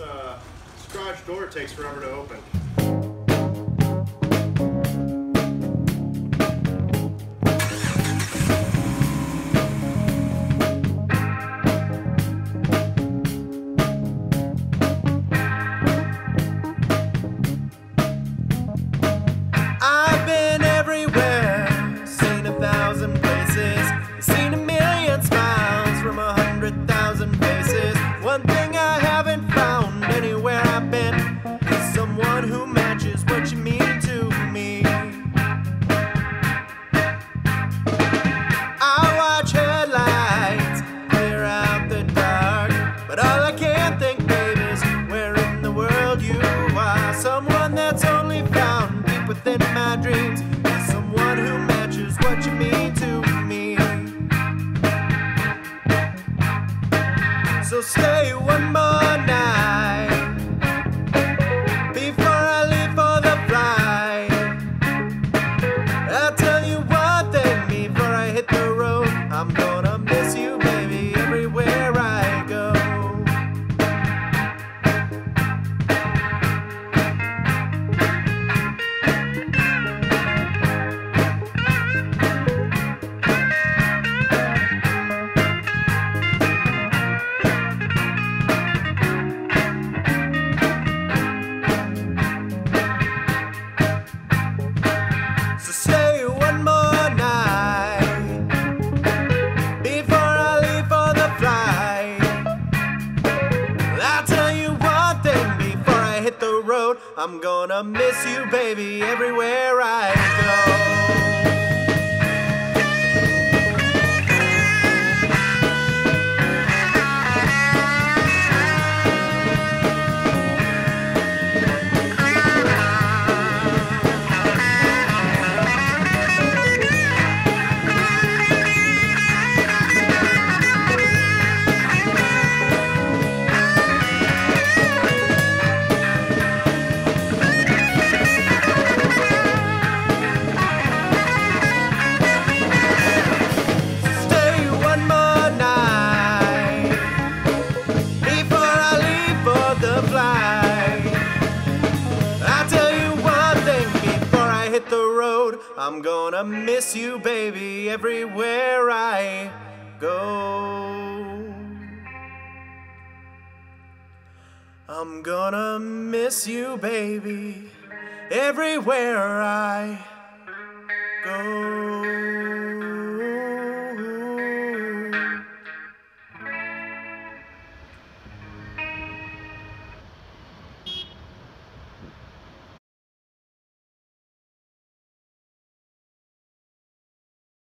uh, garage door takes forever to open. that's only found deep within my dreams is someone who matches what you mean to me. So stay away. road. I'm gonna miss you, baby, everywhere I go. the road. I'm gonna miss you, baby, everywhere I go. I'm gonna miss you, baby, everywhere I